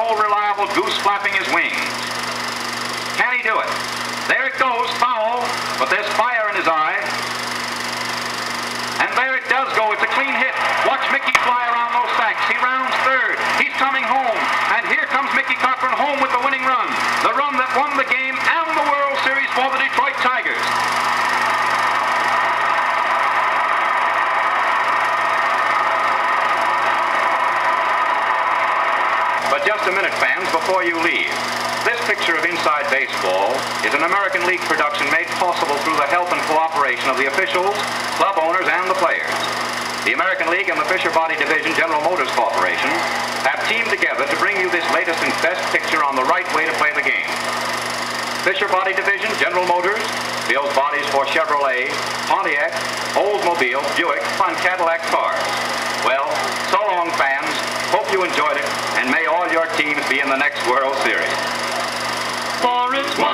old reliable goose flapping his wings. Can he do it? There it goes, foul, but there's fire in his eye. And there it does go. It's a clean hit. Watch Mickey fly around those sacks. He rounds third. He's coming home. And here comes Mickey Cochrane home with the winning run. The run that won the game and the World Series for the Detroit Tigers. But just a minute, fans, before you leave. This picture of Inside Baseball is an American League production made possible through the help and cooperation of the officials, club owners, and the players. The American League and the Fisher Body Division General Motors Corporation have teamed together to bring you this latest and best picture on the right way to play the game. Fisher Body Division General Motors builds bodies for Chevrolet, Pontiac, Oldsmobile, Buick, and Cadillac cars. Well, so long, fans. Hope you enjoyed it, the next World Series. For it's one